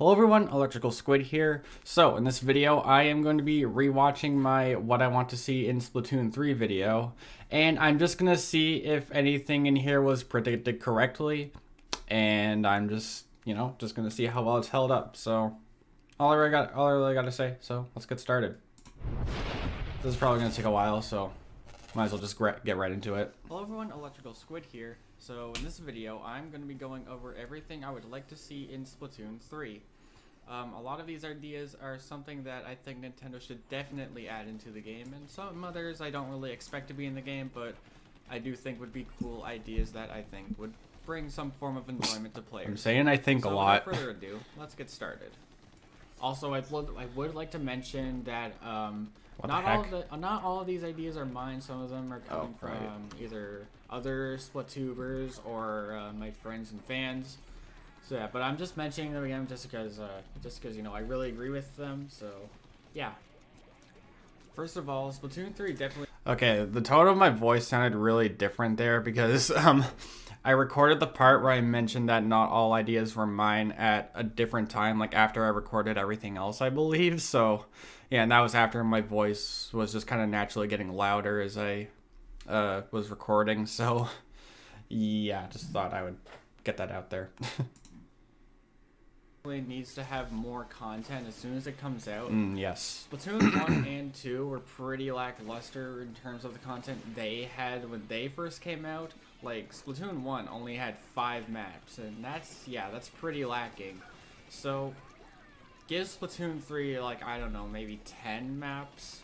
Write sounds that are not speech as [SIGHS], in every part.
Hello everyone, Electrical Squid here. So, in this video, I am going to be rewatching my What I Want to See in Splatoon 3 video, and I'm just going to see if anything in here was predicted correctly, and I'm just, you know, just going to see how well it's held up. So, all I really got, all I really got to say, so let's get started. This is probably to take a while, so might as well just get right into it. Hello everyone, Electrical Squid here. So in this video, I'm going to be going over everything I would like to see in Splatoon 3. Um, a lot of these ideas are something that I think Nintendo should definitely add into the game, and some others I don't really expect to be in the game, but I do think would be cool ideas that I think would bring some form of enjoyment to players. I'm saying I think so a lot. without further ado, let's get started. Also, I would, I would like to mention that um, not all of the, not all of these ideas are mine. Some of them are coming oh, right. from either other Splatubers or uh, my friends and fans. So yeah, but I'm just mentioning them again just because, uh, just because you know I really agree with them. So yeah. First of all, Splatoon 3 definitely. Okay, the tone of my voice sounded really different there because [LAUGHS] um, I recorded the part where I mentioned that not all ideas were mine at a different time, like after I recorded everything else, I believe. So, yeah, and that was after my voice was just kind of naturally getting louder as I uh, was recording. So, yeah, just thought I would get that out there. [LAUGHS] needs to have more content as soon as it comes out. Mm, yes. Splatoon 1 [COUGHS] and 2 were pretty lackluster in terms of the content they had when they first came out like Splatoon 1 only had 5 maps and that's yeah, that's pretty lacking. So give Splatoon 3 like I don't know, maybe 10 maps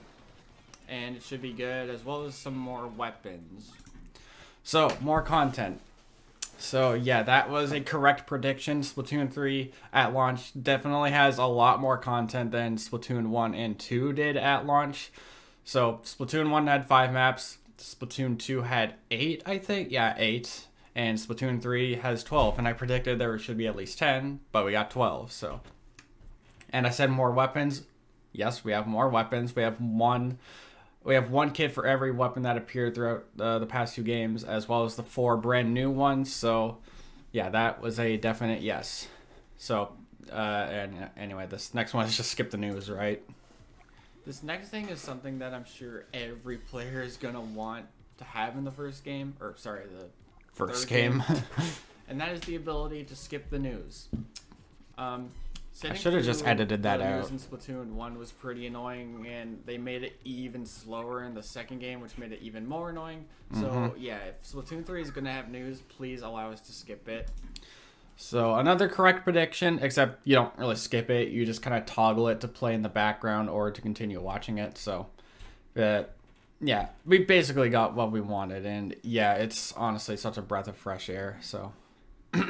and it should be good as well as some more weapons. So, more content. So, yeah, that was a correct prediction. Splatoon 3 at launch definitely has a lot more content than Splatoon 1 and 2 did at launch. So, Splatoon 1 had 5 maps, Splatoon 2 had 8, I think. Yeah, 8. And Splatoon 3 has 12. And I predicted there should be at least 10, but we got 12. So, and I said more weapons. Yes, we have more weapons. We have one we have one kit for every weapon that appeared throughout uh, the past two games, as well as the four brand new ones. So, yeah, that was a definite yes. So, uh, and anyway, this next one is just skip the news, right? This next thing is something that I'm sure every player is gonna want to have in the first game, or sorry, the first game, game. [LAUGHS] and that is the ability to skip the news. Um, I should have just edited that out. In Splatoon one was pretty annoying, and they made it even slower in the second game, which made it even more annoying. Mm-hmm. So yeah, if Splatoon three is gonna have news, please allow us to skip it. So another correct prediction, except you don't really skip it. You just kind of toggle it to play in the background or to continue watching it. So, but yeah, we basically got what we wanted, and yeah, it's honestly such a breath of fresh air. So, [COUGHS] all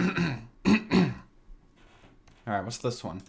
right, what's this one?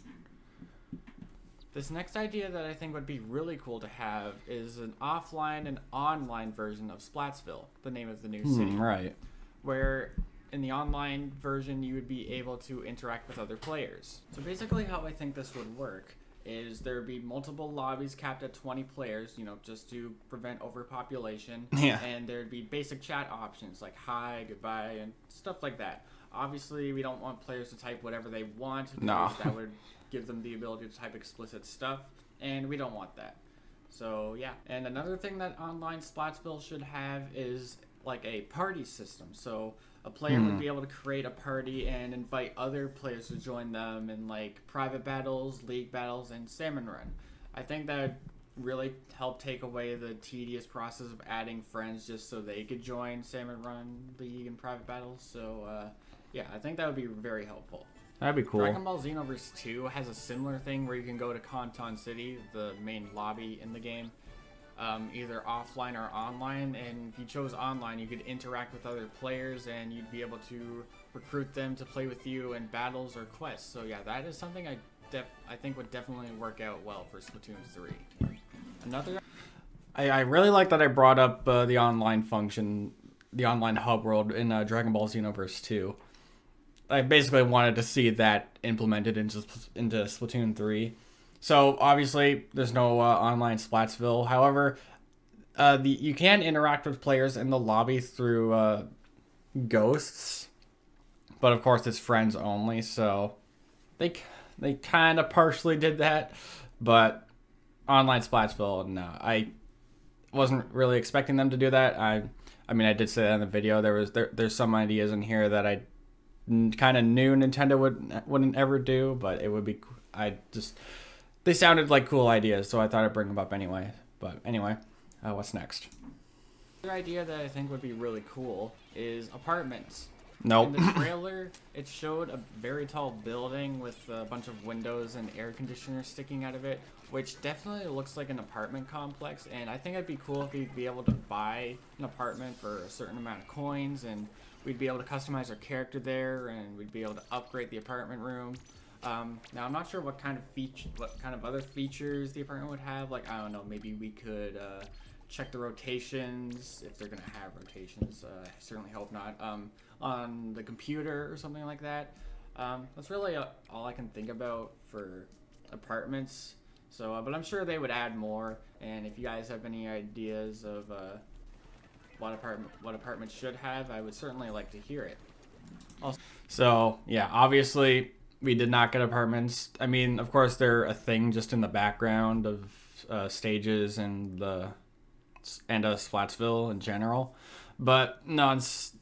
This next idea that I think would be really cool to have is an offline and online version of Splatsville, the name of the new city. Mm, right. Where in the online version, you would be able to interact with other players. So basically, how I think this would work is there would be multiple lobbies capped at 20 players, you know, just to prevent overpopulation. [LAUGHS] Yeah. And there'd be basic chat options like hi, goodbye, and stuff like that. Obviously, we don't want players to type whatever they want. No. That [LAUGHS] would give them the ability to type explicit stuff, and we don't want that. So, yeah. And another thing that online Splatsville should have is like a party system. So, a player would hmm. be able to create a party and invite other players to join them in like private battles, league battles, and salmon run. I think that would really help take away the tedious process of adding friends just so they could join salmon run, league, and private battles. So uh, yeah, I think that would be very helpful. That'd be cool. Dragon Ball Xenoverse 2 has a similar thing where you can go to Conton City, the main lobby in the game, um, either offline or online. And if you chose online, you could interact with other players and you'd be able to recruit them to play with you in battles or quests. So yeah, that is something I I think would definitely work out well for Splatoon 3. Another. I, I really like that I brought up uh, the online function, the online hub world in uh, Dragon Ball Xenoverse 2. I basically wanted to see that implemented into into Splatoon 3 so obviously, there's no uh, online Splatsville. However, uh, the you can interact with players in the lobby through uh, ghosts, but of course it's friends only. So they they kind of partially did that, but online Splatsville, no, I wasn't really expecting them to do that. I, I mean, I did say that in the video. There was there, there's some ideas in here that I kind of knew Nintendo would wouldn't ever do, but it would be. I just they sounded like cool ideas, so I thought I'd bring them up anyway. But anyway, uh, what's next? The idea that I think would be really cool is apartments. Nope. In the trailer, it showed a very tall building with a bunch of windows and air conditioners sticking out of it, which definitely looks like an apartment complex. And I think it'd be cool if we'd be able to buy an apartment for a certain amount of coins, and we'd be able to customize our character there, and we'd be able to upgrade the apartment room. Um, now I'm not sure what kind of feature, what kind of other features the apartment would have. Like I don't know, maybe we could uh, check the rotations if they're gonna have rotations. Uh, I certainly hope not. Um, on the computer or something like that. Um, that's really all I can think about for apartments. So, uh, but I'm sure they would add more. And if you guys have any ideas of uh, what apartment what apartments should have, I would certainly like to hear it. Also, so yeah, obviously we did not get apartments. I mean, of course, they're a thing just in the background of uh, stages and the and uh, Splatsville in general. But no, it's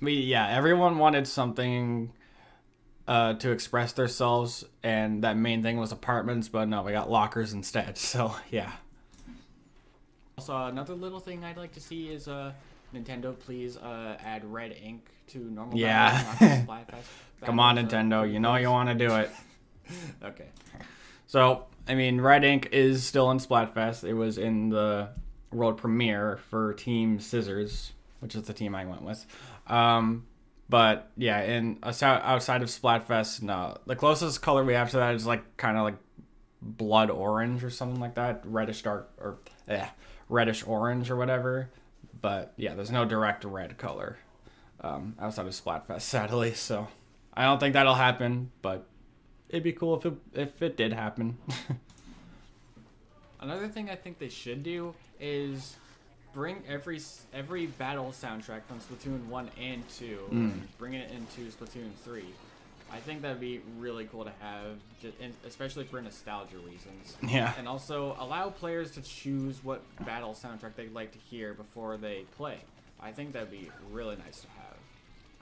we yeah, everyone wanted something uh, to express themselves, and that main thing was apartments. But no, we got lockers instead. [LAUGHS] So yeah. Also, another little thing I'd like to see is uh, Nintendo please uh, add red ink to normal. Yeah. [LAUGHS] Come on, Nintendo. You know you want to do it. [LAUGHS] okay. So, I mean, Red Ink is still in Splatfest. It was in the world premiere for Team Scissors, which is the team I went with. Um, but yeah, in outside of Splatfest, no. The closest color we have to that is like kind of like blood orange or something like that, reddish dark or yeah, reddish orange or whatever. But yeah, there's no direct red color um, outside of Splatfest, [LAUGHS] sadly. So I don't think that'll happen, but it'd be cool if it if it did happen. [LAUGHS] Another thing I think they should do is bring every every battle soundtrack from Splatoon one and two, mm. bring it into Splatoon three. I think that'd be really cool to have, especially for nostalgia reasons. Yeah. And also allow players to choose what battle soundtrack they'd like to hear before they play. I think that'd be really nice to have.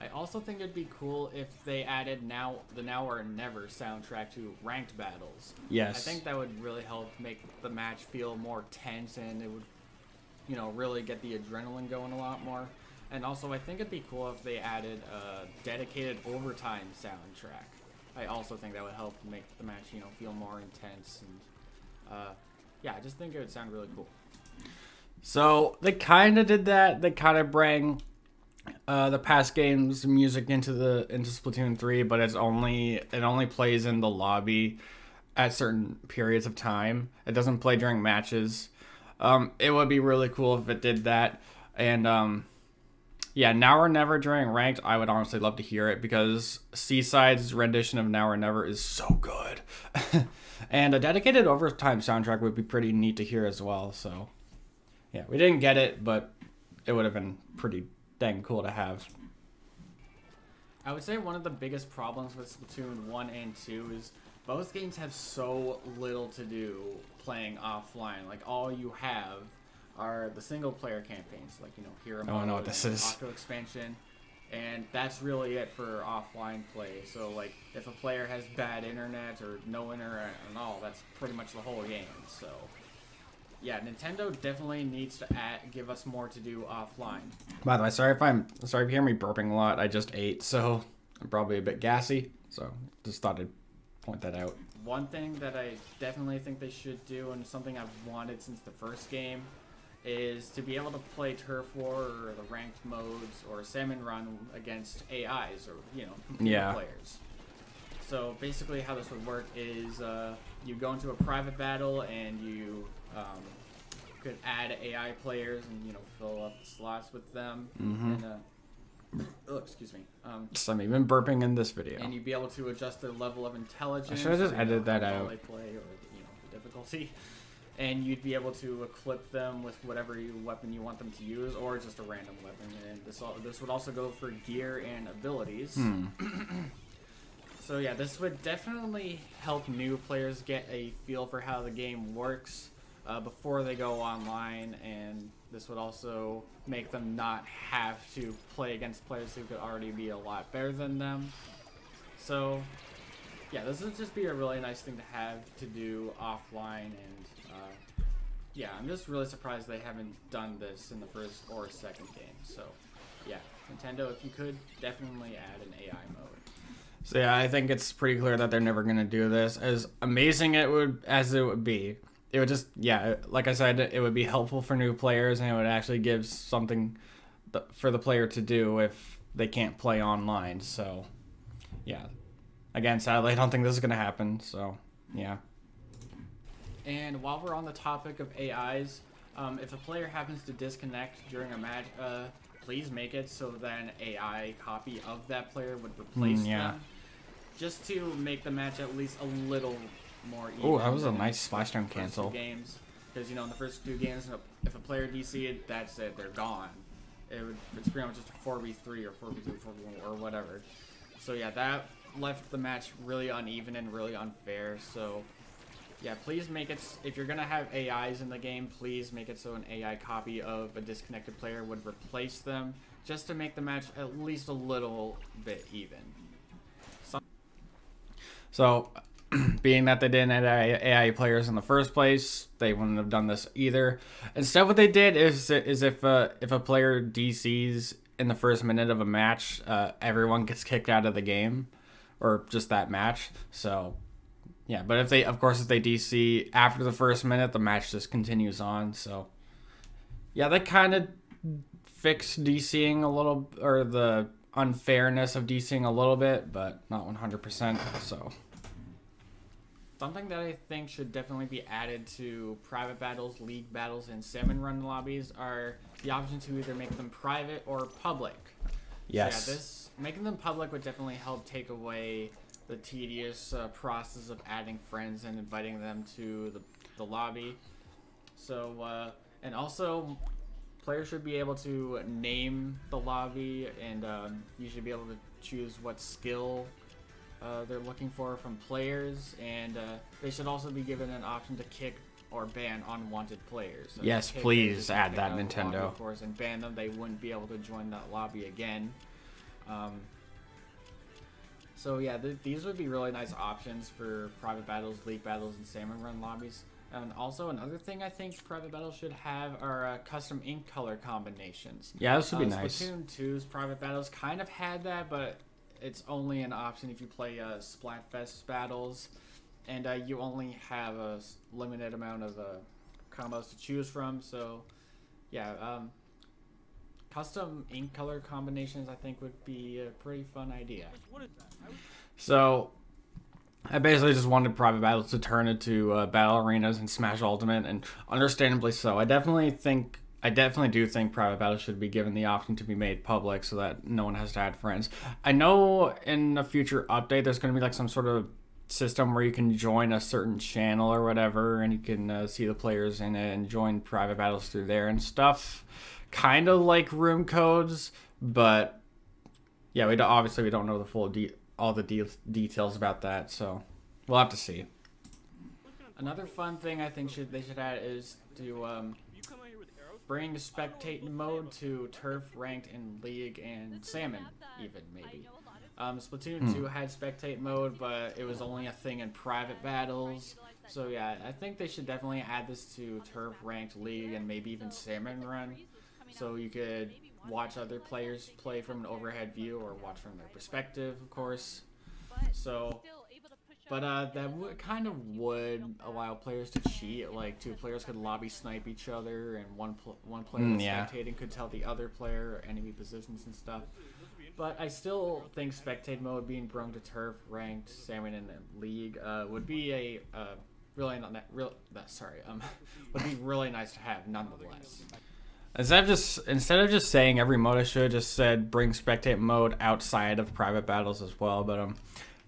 I also think it'd be cool if they added now the now or never soundtrack to ranked battles. Yes. I think that would really help make the match feel more tense and it would you know, really get the adrenaline going a lot more. And also, I think it'd be cool if they added a dedicated overtime soundtrack. I also think that would help make the match, you know, feel more intense and, uh, yeah, I just think it would sound really cool. So they kind of did that. They kind of bring uh, the past games music into the into Splatoon three, but it's only it only plays in the lobby at certain periods of time. It doesn't play during matches. Um, it would be really cool if it did that. And um, yeah, Now or Never during ranked, I would honestly love to hear it because C-Side's rendition of Now or Never is so good. [LAUGHS] and a dedicated overtime soundtrack would be pretty neat to hear as well. So yeah, we didn't get it, but it would have been pretty dang cool to have. I would say one of the biggest problems with Splatoon 1 and 2 is both games have so little to do playing offline. Like all you have are the single player campaigns, like you know Hero oh, I know what this is. Octo expansion, and that's really it for offline play. So like if a player has bad internet or no internet at all, that's pretty much the whole game. So yeah, Nintendo definitely needs to add, give us more to do offline. By the way, sorry if I'm sorry if you hear me burping a lot. I just ate, so I'm probably a bit gassy. So just thought I'd point that out one thing that I definitely think they should do, and something I've wanted since the first game, is to be able to play Turf War or the ranked modes or Salmon Run against AIs or you know yeah. players. So basically, how this would work is uh, you go into a private battle and you um, could add AI players and you know fill up the slots with them. Mm-hmm. And, uh, oh, excuse me. Um, I'm even burping in this video. And you'd be able to adjust their level of intelligence. I should have just edited that out. They play or you know the difficulty, [LAUGHS] and you'd be able to equip them with whatever you, weapon you want them to use, or just a random weapon. And this all, this would also go for gear and abilities. Hmm. [CLEARS THROAT] So yeah, this would definitely help new players get a feel for how the game works uh, before they go online, and this would also make them not have to play against players who could already be a lot better than them. So yeah, this would just be a really nice thing to have to do offline, and uh, yeah, I'm just really surprised they haven't done this in the first or second game. So yeah, Nintendo, if you could, definitely add an AI mode. So yeah, I think it's pretty clear that they're never gonna do this. As amazing it would as it would be, it would just yeah, like I said, it would be helpful for new players, and it would actually give something for the player to do if they can't play online. So yeah, again, sadly, I don't think this is gonna happen. So yeah. And while we're on the topic of AIs, um, if a player happens to disconnect during a match, uh, please make it so that an AI copy of that player would replace mm, yeah. them just to make the match at least a little more even. Oh, that was a nice splashdown cancel. Games, because you know in the first two games, if a player DC'd, that's it, they're gone. It would, it's pretty much just a four v three or four v two four v one or whatever. So yeah, that left the match really uneven and really unfair. So yeah, please make it if you're gonna have AIs in the game, please make it so an AI copy of a disconnected player would replace them, just to make the match at least a little bit even. So, [CLEARS THROAT] being that they didn't add AI players in the first place, they wouldn't have done this either. Instead, what they did is is if a, if a player DCs in the first minute of a match, uh, everyone gets kicked out of the game, or just that match. So, yeah. But if they, of course, if they DC after the first minute, the match just continues on. So, yeah, they kind of fixed DCing a little, or the unfairness of DCing a little bit, but not 100%. So. Something that I think should definitely be added to private battles, league battles, and salmon run lobbies are the option to either make them private or public. Yes. So yeah, this making them public would definitely help take away the tedious uh, process of adding friends and inviting them to the, the lobby. So, uh, and also players should be able to name the lobby, and um, you should be able to choose what skill uh, they're looking for from players, and uh, they should also be given an option to kick or ban unwanted players. So yes, please add that Nintendo. Of course, and ban them. They wouldn't be able to join that lobby again. Um, so yeah, th these would be really nice options for private battles, league battles, and salmon run lobbies. And also another thing I think Private battles should have are uh, custom ink color combinations. Yeah, this would uh, be nice. Splatoon 2's Private Battles kind of had that, but it's only an option if you play uh, Splatfest battles, and uh, you only have a limited amount of uh, combos to choose from. So, yeah, um, custom ink color combinations I think would be a pretty fun idea. So I basically just wanted private battles to turn into uh, battle arenas and Smash Ultimate, and understandably so. I definitely think, I definitely do think private battles should be given the option to be made public so that no one has to add friends. I know in a future update there's going to be like some sort of system where you can join a certain channel or whatever, and you can uh, see the players in it and join private battles through there and stuff. Kind of like room codes, but yeah, we obviously we don't know the full de- all the de- details about that. So we'll have to see. Another fun thing I think should they should add is to um, bring spectate mode to turf, ranked, and league, and salmon even maybe. Um, Splatoon hmm. 2 had spectate mode, but it was only a thing in private battles. So yeah, I think they should definitely add this to turf, ranked, league, and maybe even salmon run, so you could watch other players play from an overhead view or watch from their perspective, of course. So, but uh, that would kind of would allow players to cheat. Like two players could lobby snipe each other, and one pl- one player mm, yeah. spectating could tell the other player enemy positions and stuff. But I still think spectate mode being brought to turf, ranked, salmon, and league uh, would be a uh, really not real. sorry, um, [LAUGHS] would be really nice to have nonetheless. Instead of just instead of just saying every mode, I should have just said bring spectate mode outside of private battles as well. But um,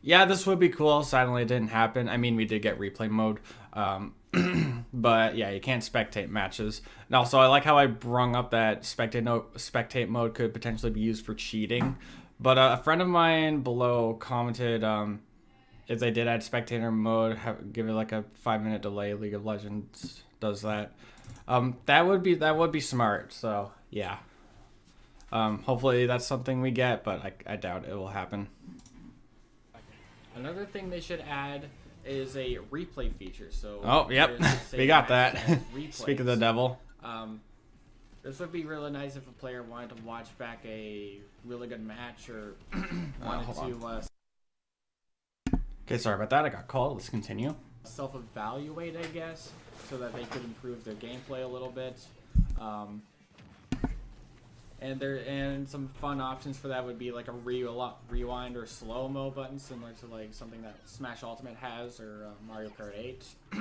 yeah, this would be cool. Sadly, it didn't happen. I mean, we did get replay mode. Um, [CLEARS THROAT] but yeah, you can't spectate matches. And also, I like how I brung up that spectate no, spectate mode could potentially be used for cheating. But uh, a friend of mine below commented um, if they did add spectator mode, have, give it like a five minute delay. League of Legends does that. Um, that would be that would be smart. So yeah. Um, hopefully that's something we get, but I, I doubt it will happen. Another thing they should add is a replay feature. So oh yep, [LAUGHS] we got that. [LAUGHS] Speak of the devil. Um, this would be really nice if a player wanted to watch back a really good match or [CLEARS THROAT] wanted uh, to. Uh, okay, sorry about that. I got called. Let's continue. Self-evaluate, I guess, so that they could improve their gameplay a little bit. Um, and there and some fun options for that would be like a re- rewind or slow mo button, similar to like something that Smash Ultimate has or uh, Mario Kart 8. [CLEARS THROAT]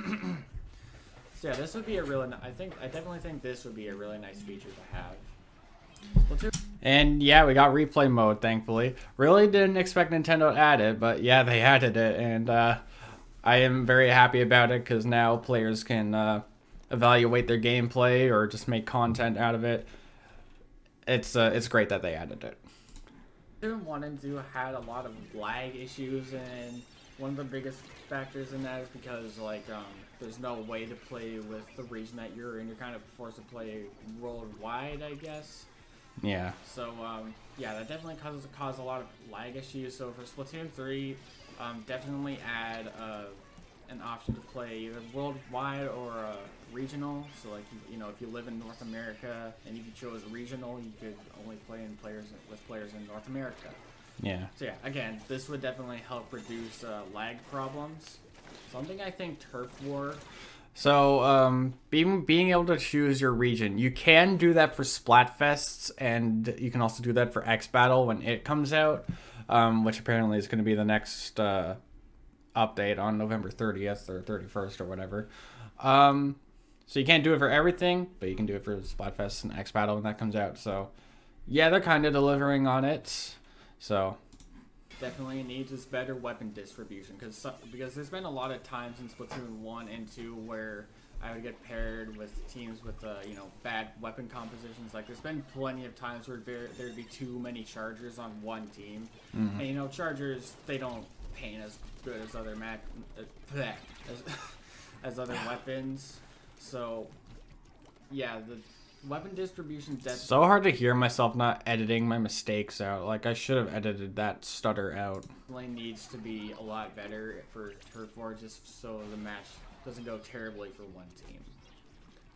so yeah, this would be a really. I think I definitely think this would be a really nice feature to have. And yeah, we got replay mode, thankfully. Really didn't expect Nintendo to add it, but yeah, they [LAUGHS] added it, and uh, I am very happy about it because now players can uh, evaluate their gameplay or just make content out of it it's uh, it's great that they added it. Season one and two had a lot of lag issues, and one of the biggest factors in that is because like um, there's no way to play with the region that you're in. You're kind of forced to play worldwide, I guess. Yeah. So um, yeah, that definitely causes cause a lot of lag issues. So for Splatoon three, um, definitely add uh, an option to play either worldwide or uh, regional. So like you, you know, if you live in North America and if you chose regional, you could only play in players with players in North America. Yeah. So yeah, again, this would definitely help reduce uh, lag problems. Something I think Turf War. So um, being being able to choose your region, you can do that for Splatfests, and you can also do that for X Battle when it comes out, um, which apparently is going to be the next uh, update on November 30th or 31st or whatever. Um, so you can't do it for everything, but you can do it for Splatfest and X Battle when that comes out. So yeah, they're kind of delivering on it. So definitely needs is better weapon distribution because because there's been a lot of times in Splatoon one and two where I would get paired with teams with uh, you know bad weapon compositions. Like there's been plenty of times where there, there'd be too many chargers on one team, mm-hmm. and you know chargers they don't paint as good as other Mac uh, as, [LAUGHS] as other weapons. So yeah, the weapon distribution depth. So hard to hear myself not editing my mistakes out. Like I should have edited that stutter out. Lane needs to be a lot better for Turf War, just so the match doesn't go terribly for one team.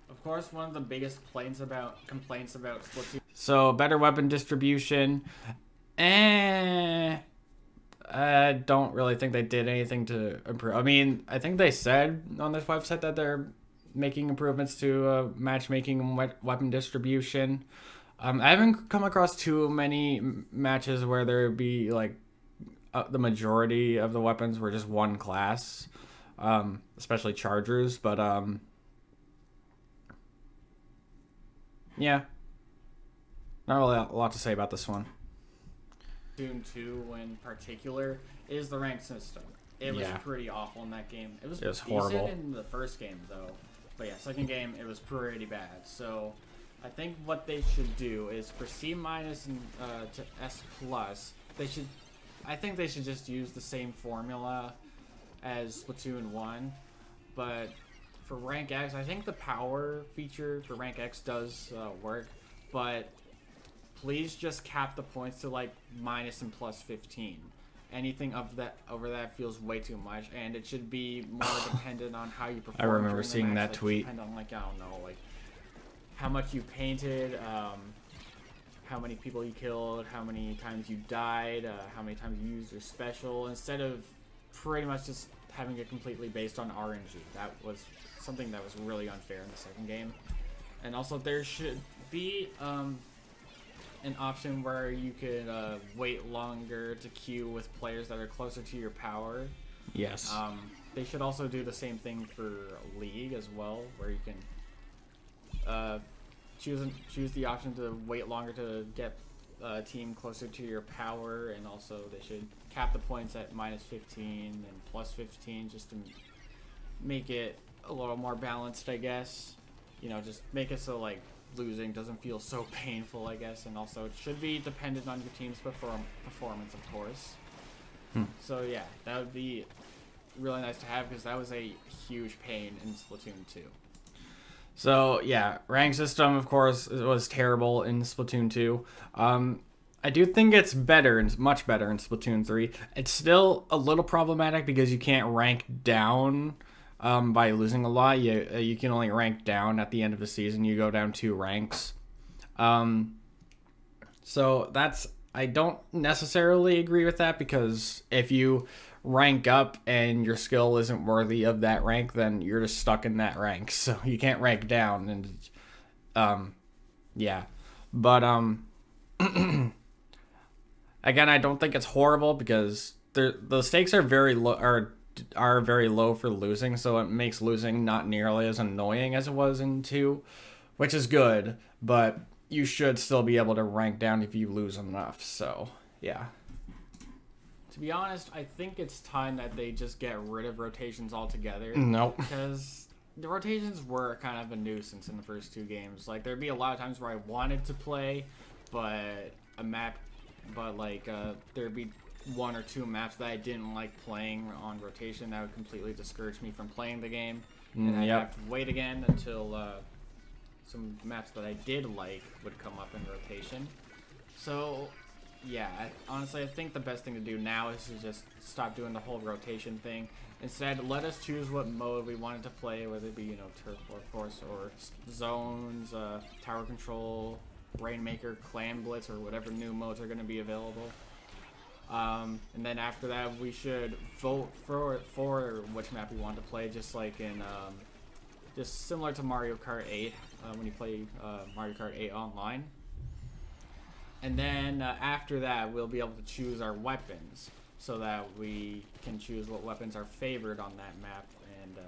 Of course, one of the biggest complaints about complaints about Splatoon. So better weapon distribution. Eh. I don't really think they did anything to improve. I mean, I think they said on this website that they're making improvements to uh, matchmaking and weapon distribution. Um, I haven't come across too many matches where there would be like uh, the majority of the weapons were just one class, um, especially chargers. But um, yeah, not really a lot to say about this one. Doom 2 in particular is the rank system. It was yeah. pretty awful in that game. It was, it was horrible in the first game though, but yeah, second game it was pretty bad. So I think what they should do is for C minus and uh, to S plus, they should. I think they should just use the same formula as Splatoon one, but for rank X, I think the power feature for rank X does uh, work, but please just cap the points to like minus and plus 15 anything of that over that feels way too much and it should be more [SIGHS] dependent on how you perform i remember seeing that like, tweet. depend on like i don't know like how much you painted um, how many people you killed how many times you died uh, how many times you used your special instead of pretty much just having it completely based on rng that was something that was really unfair in the second game. And also there should be um, an option where you could uh, wait longer to queue with players that are closer to your power. Yes. Um, they should also do the same thing for League as well, where you can uh, choose choose the option to wait longer to get a team closer to your power, and also they should cap the points at minus 15 and plus 15 just to make it a little more balanced, I guess. You know, just make it so like losing doesn't feel so [LAUGHS] painful, I guess, and also it should be dependent on your team's perform performance, of course. Hmm. So yeah, that would be really nice to have because that was a huge pain in Splatoon 2. So yeah, rank system of course was terrible in Splatoon 2. Um, I do think it's better and much better in Splatoon 3. It's still a little problematic because you can't rank down um, by losing a lot. You uh, you can only rank down at the end of the season. You go down two ranks. Um, so that's I don't necessarily agree with that because if you rank up and your skill isn't worthy of that rank, then you're just stuck in that rank. [LAUGHS] So you can't rank down and um yeah. But um [CLEARS THROAT] again, I don't think it's horrible because the the stakes are very low are are very low for losing, so it makes losing not nearly as annoying as it was in 2, which is good, but you should still be able to rank down if you lose enough. So, yeah. To be honest, I think it's time that they just get rid of rotations altogether. Nope. Because the rotations were kind of a nuisance in the first two games. Like there'd be a lot of times where I wanted to play, but a map, but like uh, there'd be one or two maps that I didn't like playing on rotation that would completely discourage me from playing the game, and mm, I'd yep. have to wait again until uh, some maps that I did like would come up in rotation. So yeah, I, honestly, I think the best thing to do now is to just stop doing the whole rotation thing. Instead, let us choose what mode we wanted to play, whether it be, you know, turf war, of course, or zones, uh, tower control, Rainmaker, Clam Blitz, or whatever new modes are going to be available. Um, and then after that, we should vote for for which map we want to play, just like in, um, just similar to Mario Kart 8, uh, when you play uh, Mario Kart 8 online. And then uh, after that, we'll be able to choose our weapons so that we can choose what weapons are favored on that map. And uh,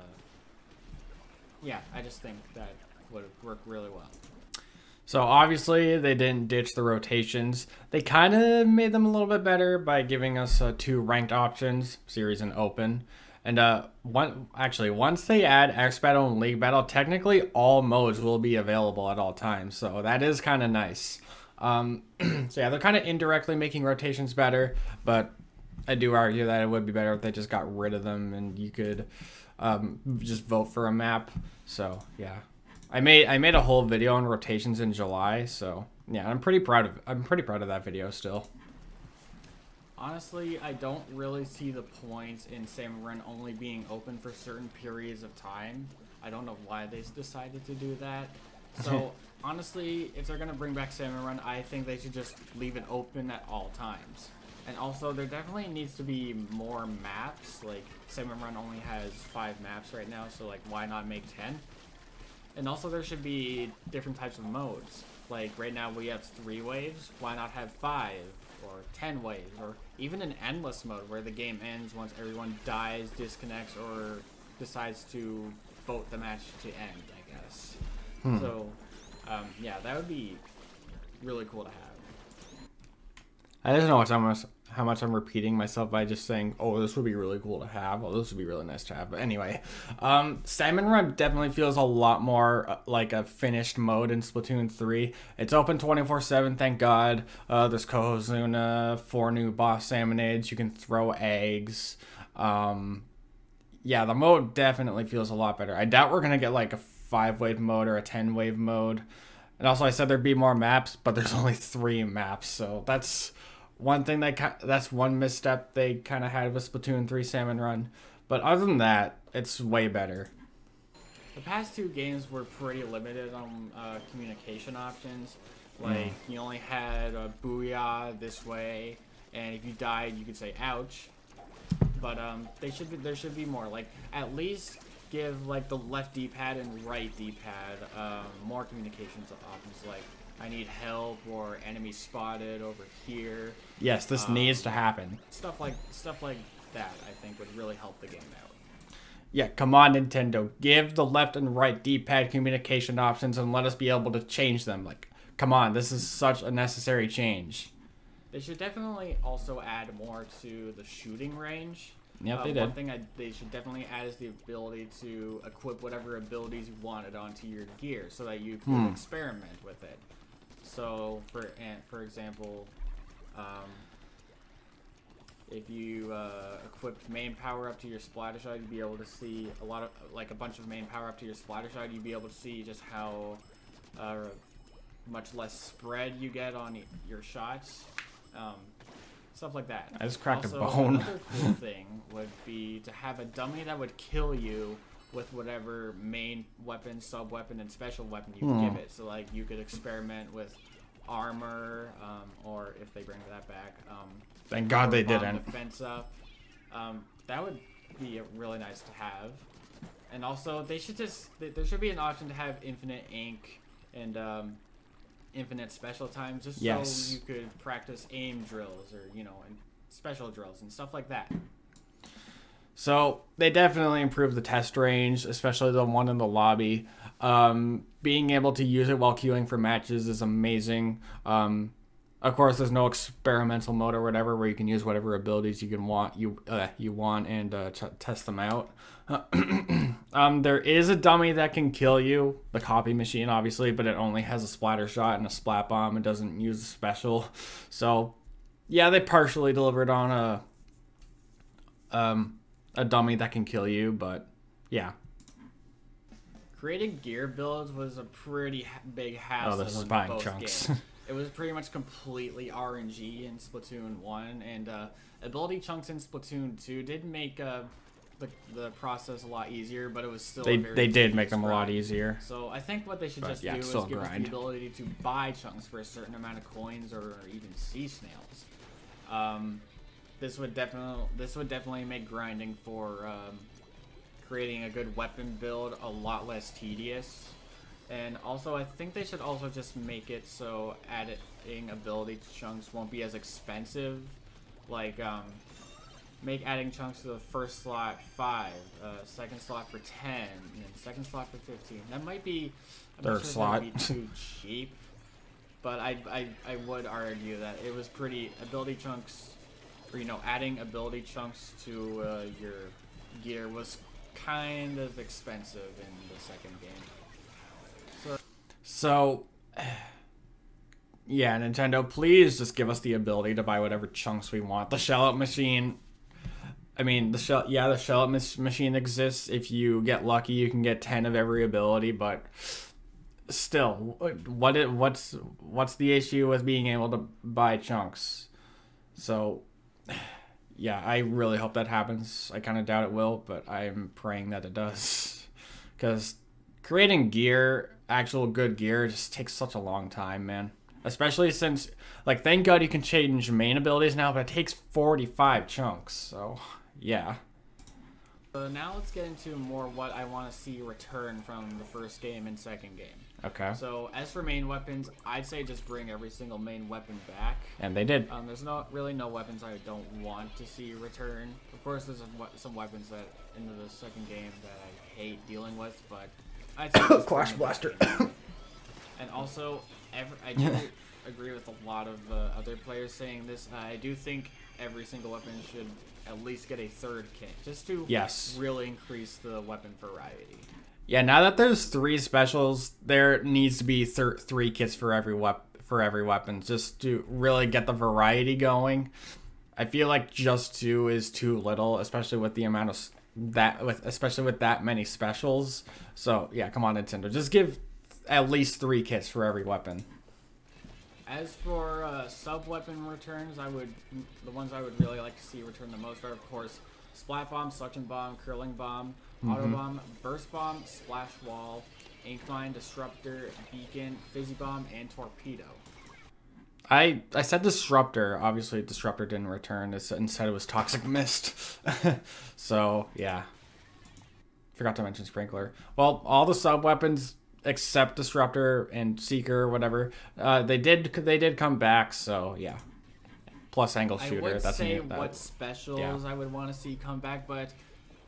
yeah, I just think that would work really well. So obviously they didn't ditch the rotations. They kind of made them a little bit better by giving us uh, two ranked options, series and open. And uh, one actually, once they add X Battle and League Battle, technically all modes will be available at all times. So that is kind of nice. Um, [CLEARS THROAT] so yeah, they're kind of indirectly making rotations better, but I do argue that it would be better if they just got rid of them and you could um, just vote for a map. So yeah, I made I made a whole video on rotations in July. So yeah, I'm pretty proud of I'm pretty proud of that video still. Honestly, I don't really see the point in Salmon Run only being open for certain periods of time. I don't know why they decided to do that. [LAUGHS] So honestly, if they're gonna bring back Salmon Run, I think they should just leave it open at all times. And also, there definitely needs to be more maps. Like, Salmon Run only has five maps right now, so like, why not make ten? And also, there should be different types of modes. Like, right now we have three waves. Why not have five or ten waves? Or even an endless mode where the game ends once everyone dies, disconnects, or decides to vote the match to end, I guess. Hmm. So, um, yeah, that would be really cool to have. I don't know how much how much I'm repeating myself by just saying, "Oh, this would be really cool to have." Oh, this would be really nice to have. But anyway, um, Salmon Run definitely feels a lot more uh, like a finished mode in Splatoon 3. It's open 24/7, thank God. Uh, there's Cohozuna, four new boss salmonids. You can throw eggs. Um, yeah, the mode definitely feels a lot better. I doubt we're gonna get like a five wave mode or a 10 wave mode. And also, I said there'd be more maps, but there's [LAUGHS] only three maps, so that's one thing that that's one misstep they kind of had with Splatoon 3 Salmon Run. But other than that, it's way better. The past two games were pretty limited on uh, communication options. Like mm. you only had a booyah this way, and if you died, you could say "ouch." But um, they should be there should be more. Like at least give like the left D-pad and right D-pad um, more communications options. Like I need help or enemy spotted over here. Yes, this um, needs to happen. Stuff like stuff like that, I think, would really help the game out. Yeah, come on, Nintendo. Give the left and right D-pad communication options and let us be able to change them. Like, come on, this is such a necessary change. They should definitely also add more to the shooting range. Yep, uh, they did. One thing I, they should definitely add is the ability to equip whatever abilities you wanted onto your gear, so that you can Hmm. experiment with it. So, for for example, um, if you uh, equipped main power up to your splatter shot, you'd be able to see a lot of like a bunch of main power up to your splatter shot. You'd be able to see just how uh, much less spread you get on your shots, um, stuff like that. I just cracked a Also, bone. Another cool [LAUGHS] thing would be to have a dummy that would kill you with whatever main weapon, sub weapon, and special weapon you Hmm. give it. So like you could experiment with armor, um, or if they bring that back, um, Thank God they didn't. Defense up. Um, that would be really nice to have. And also, they should just there should be an option to have infinite ink and um, infinite special times, just Yes. so you could practice aim drills or you know and special drills and stuff like that. So they definitely improved the test range, especially the one in the lobby. Um, being able to use it while queuing for matches is amazing. Um, of course, there's no experimental mode or whatever where you can use whatever abilities you can want you uh, you want and uh, test them out. [CLEARS THROAT] um, there is a dummy that can kill you, the copy machine, obviously, but it only has a splatter shot and a splat bomb. It doesn't use a special. So, yeah, they partially delivered on a um, a dummy that can kill you, but yeah. Creating gear builds was a pretty ha- big hassle. Oh, this is buying chunks. [LAUGHS] it was pretty much completely RNG in Splatoon one, and uh, ability chunks in Splatoon two did make uh, the the process a lot easier, but it was still They a very they did make them a lot easier. So I think what they should But, just yeah, do is give us the ability to buy chunks for a certain amount of coins or even sea snails. Um, this would definitely this would definitely make grinding for um, creating a good weapon build a lot less tedious. And also, I think they should also just make it so adding ability chunks won't be as expensive. Like, um, make adding chunks to the first slot five, uh, second slot for ten, and second slot for fifteen. That might be I'm Third sure slot. Be too cheap, but I, I I would argue that it was pretty ability chunks, or you know, adding ability chunks to uh, your gear was kind of expensive in the second game. So So, [SIGHS] yeah, Nintendo, please just give us the ability to buy whatever chunks we want. The shell out machine. I mean, the shell. Yeah, the shell out machine exists. If you get lucky, you can get ten of every ability, but still, what it, what's what's the issue with being able to buy chunks? So, [SIGHS] yeah, I really hope that happens. I kind of doubt it will, but I'm praying that it does, [LAUGHS] because creating gear, actual good gear, just takes such a long time, man. Especially since, like, thank God you can change main abilities now, but it takes 45 chunks. So, [SIGHS] yeah. Uh, now let's get into more what I want to see return from the first game and second game. Okay. So as for main weapons, I'd say just bring every single main weapon back. And they did. Um, there's not really no weapons I don't want to see return. Of course, there's some, we- some weapons that in the second game that I hate dealing with, but I'd say [COUGHS] just bring them back in. And also, every, I do [LAUGHS] agree with a lot of uh, other players saying this. I do think every single weapon should at least get a third kit, just to Yes. really increase the weapon variety. Yeah, now that there's three specials, there needs to be thir- three kits for every wep- for every weapon, just to really get the variety going. I feel like just two is too little, especially with the amount of that with especially with that many specials. So yeah, come on Nintendo, just give at least three kits for every weapon. As for uh, sub weapon returns, I would the ones I would really like to see return the most are of course splat bomb, suction bomb, curling bomb, auto bomb, burst bomb, splash wall, ink mine, disruptor, beacon, fizzy bomb, and torpedo. I I said disruptor. Obviously, disruptor didn't return. It's, instead, it was toxic mist. [LAUGHS] so yeah, forgot to mention sprinkler. Well, all the sub weapons except disruptor and seeker, whatever, uh, they did they did come back. So yeah, plus angle shooter. I would that's say new, that, what specials I would want to see come back, but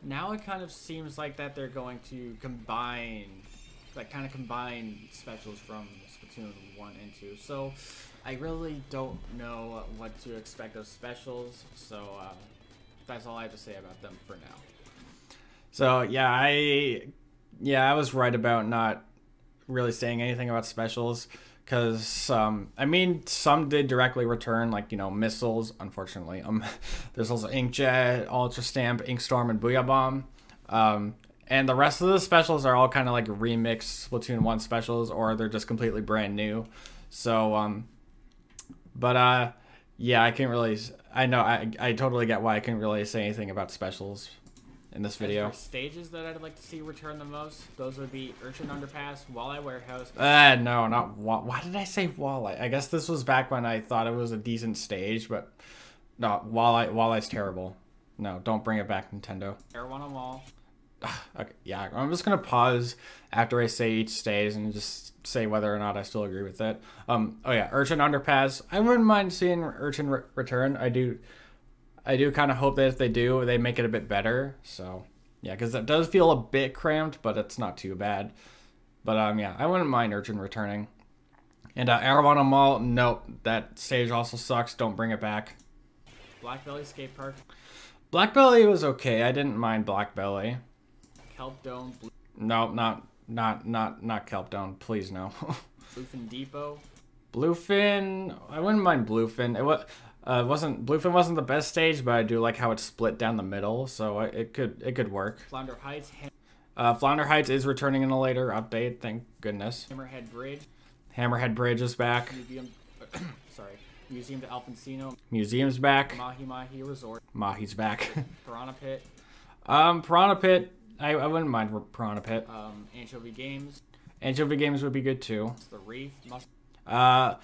now it kind of seems like that they're going to combine, like kind of combine specials from Splatoon one and two. So I really don't know what to expect of specials. So uh, that's all I have to say about them for now. So yeah, I yeah I was right about not really saying anything about specials because um, I mean some did directly return like you know missiles. Unfortunately, um, [LAUGHS] there's also Inkjet, Ultra Stamp, Inkstorm, and Booyah Bomb. Um, and the rest of the specials are all kind of like remixed Splatoon 1 specials, or they're just completely brand new. So, um, but uh, yeah, I can't really. I know I I totally get why I couldn't really say anything about specials in this video. stages that I'd like to see return the most, those would be Urchin Underpass, Walleye Warehouse. Uh, no, not why did I say Walleye? I guess this was back when I thought it was a decent stage, but no, Walleye Walleye's terrible. No, don't bring it back, Nintendo. Air Arowana Mall. [SIGHS] okay, yeah, I'm just gonna pause after I say each stage and just say whether or not I still agree with it. Um, oh yeah, Urchin Underpass. I wouldn't mind seeing Urchin re- return. I do, I do kind of hope that if they do, they make it a bit better. So yeah, because it does feel a bit cramped, but it's not too bad. But um, yeah, I wouldn't mind Urchin returning. And uh, Arowana Mall, nope, that stage also sucks. Don't bring it back. Black Belly Skate Park. Black Belly was okay. I didn't mind Black Belly. Kelp Dome. Blue- no, not not not not Kelp Dome. Please no. [LAUGHS] Bluefin Depot. Bluefin, I wouldn't mind Bluefin. It was uh, wasn't Bluefin wasn't the best stage, but I do like how it's split down the middle, so it could it could work. Flounder Heights. Uh, Flounder Heights is returning in a later update. Thank goodness. Hammerhead Bridge. Hammerhead Bridge is back. Museum. [COUGHS] sorry. Museum d'Alfonsino. Museum's back. Mahi Mahi Resort. Mahi's back. [LAUGHS] Piranha Pit. Um, Piranha Pit. I, I wouldn't mind Piranha Pit. Um, Ancho-V Games. Ancho-V Games would be good too. The Reef. Must- uh,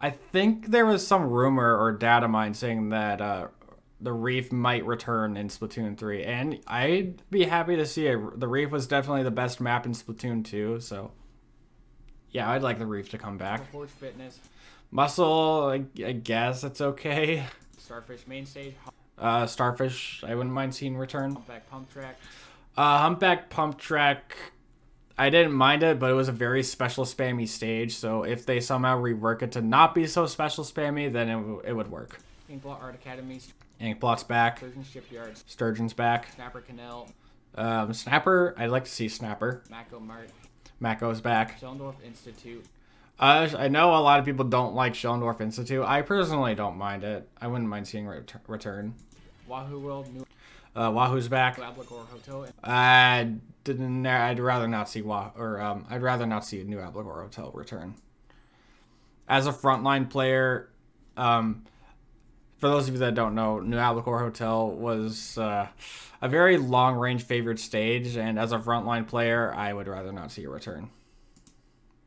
I think there was some rumor or data mine saying that uh, the Reef might return in Splatoon 3, and I'd be happy to see it. The Reef was definitely the best map in Splatoon 2, so yeah, I'd like the Reef to come back. Forge Fitness. Mussel, I, I guess it's okay. Starfish Main Stage. Uh, Starfish, I wouldn't mind seeing return. Humpback Pump Track. Uh, Humpback Pump Track, I didn't mind it, but it was a very special spammy stage. So if they somehow rework it to not be so special spammy, then it, it would work. Inkblot Art Academy. Inkblot's back. Sturgeon Shipyards. Sturgeon's back. Snapper Canal. Um, Snapper, I'd like to see Snapper. Mako Mart. Mako's back. Shellendorf Institute. Uh, I know a lot of people don't like Shellendorf Institute. I personally don't mind it. I wouldn't mind seeing ret- return. Wahoo World. New uh, Wahoo's back. I didn't. I'd rather not see Wah or um. I'd rather not see a new Albacore Hotel return. As a frontline player, um, for those of you that don't know, New Albacore Hotel was uh, a very long range favored stage, and as a frontline player, I would rather not see a return.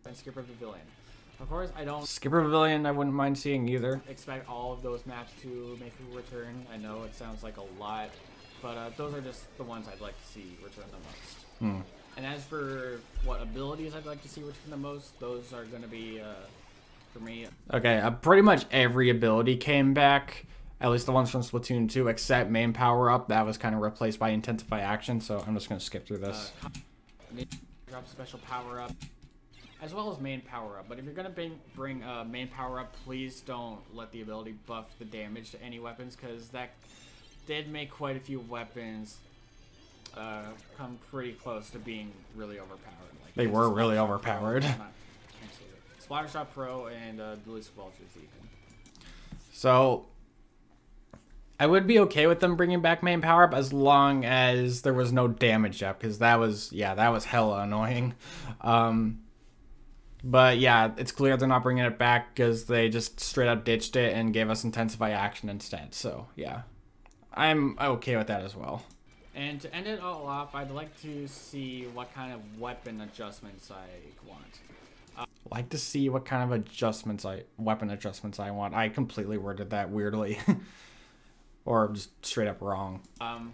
And Skipper Pavilion. Of course, I don't. Skipper Pavilion, I wouldn't mind seeing either. Expect all of those maps to make a return. I know it sounds like a lot, but uh, those are just the ones I'd like to see return the most. Hmm. And as for what abilities I'd like to see return the most, those are going to be, uh, for me. Okay, uh, pretty much every ability came back. At least the ones from Splatoon 2, except main power up. That was kind of replaced by Intensify Action, so I'm just going to skip through this. Uh, drop special power up as well as main power up. But if you're gonna bring bring uh, main power up, please don't let the ability buff the damage to any weapons because that did make quite a few weapons uh, come pretty close to being really overpowered. Like they were really overpowered. Splattershot Pro and uh, Dualie Squelchers even. So I would be okay with them bringing back main power up as long as there was no damage up because that was yeah that was hella annoying. Um, but yeah, it's clear they're not bringing it back because they just straight up ditched it and gave us intensify action instead. So yeah, I'm okay with that as well. And to end it all off, I'd like to see what kind of weapon adjustments I want. Uh, like to see what kind of adjustments I weapon adjustments I want. I completely worded that weirdly, [LAUGHS] or just straight up wrong. Um,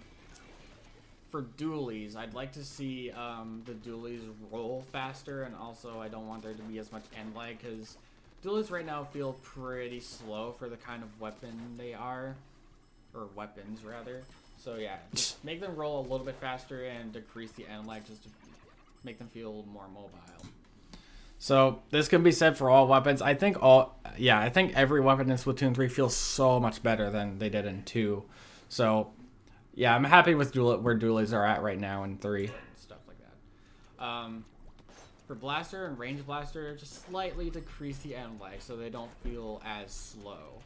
for dualies, I'd like to see um, the dualies roll faster, and also I don't want there to be as much end lag because dualies right now feel pretty slow for the kind of weapon they are, or weapons rather. So yeah, [LAUGHS] make them roll a little bit faster and decrease the end lag just to make them feel more mobile. So this can be said for all weapons. I think all, yeah, I think every weapon in Splatoon 3 feels so much better than they did in 2. So yeah, I'm happy with dual- where dualies are at right now in three. Stuff like that. Um, for blaster and range blaster, just slightly decrease the end lag so they don't feel as slow.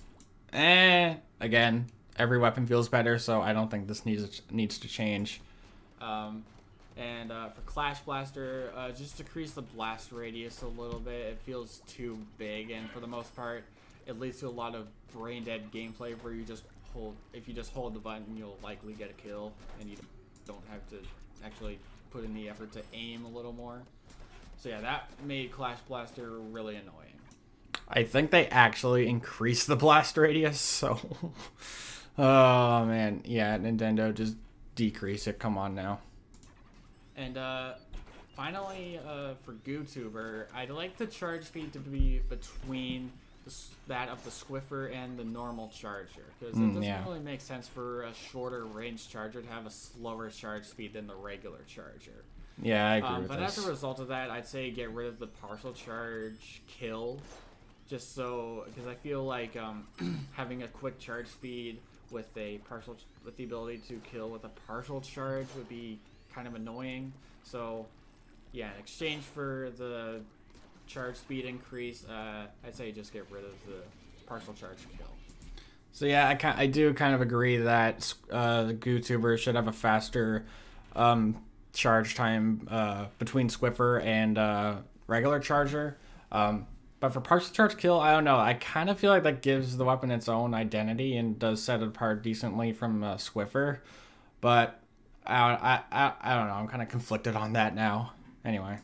Eh, again, every weapon feels better, so I don't think this needs needs to change. Um, and uh, for Clash Blaster, uh, just decrease the blast radius a little bit. It feels too big, and for the most part, it leads to a lot of brain dead gameplay where you just hold. If you just hold the button, you'll likely get a kill, and you don't have to actually put in the effort to aim a little more. So yeah, that made Clash Blaster really annoying. I think they actually increased the blast radius, so. [LAUGHS] oh man, yeah, Nintendo just decrease it. Come on now. And uh, finally, uh, for Goo Tuber, I'd like the charge speed to be between the, that of the Squiffer and the normal charger, because mm, it doesn't yeah. really make sense for a shorter range charger to have a slower charge speed than the regular charger. Yeah, I agree um, But this. as a result of that, I'd say get rid of the partial charge kill, just so because I feel like um, [CLEARS THROAT] having a quick charge speed with a partial with the ability to kill with a partial charge would be kind of annoying. So, yeah, in exchange for the charge speed increase, uh, I'd say just get rid of the partial charge kill. So yeah, I, I do kind of agree that uh, the Goo Tuber should have a faster um, charge time uh, between Squiffer and uh, regular Charger. Um, but for parts partial charge kill, I don't know. I kind of feel like that gives the weapon its own identity and does set it apart decently from uh, Squiffer. But I, I, I, don't know. I'm kind of conflicted on that now. Anyway.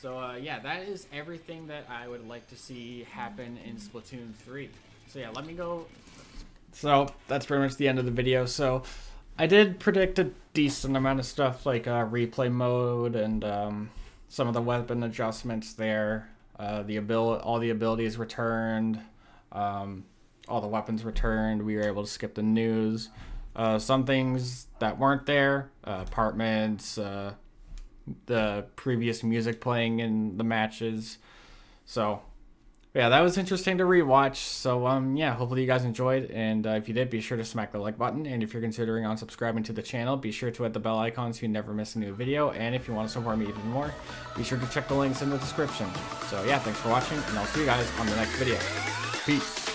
So uh, yeah, that is everything that I would like to see happen in Splatoon 3. So yeah, let me go. So that's pretty much the end of the video. So I did predict a decent amount of stuff like uh, replay mode and um, some of the weapon adjustments there. Uh, the abil- all the abilities returned, um, all the weapons returned. We were able to skip the news. Uh, some things that weren't there, uh, apartments, uh, the previous music playing in the matches. So, yeah, that was interesting to rewatch. So, um, yeah, hopefully you guys enjoyed. And uh, if you did, be sure to smack the like button. And if you're considering on subscribing to the channel, be sure to hit the bell icon so you never miss a new video. And if you want to support me even more, be sure to check the links in the description. So, yeah, thanks for watching, and I'll see you guys on the next video. Peace.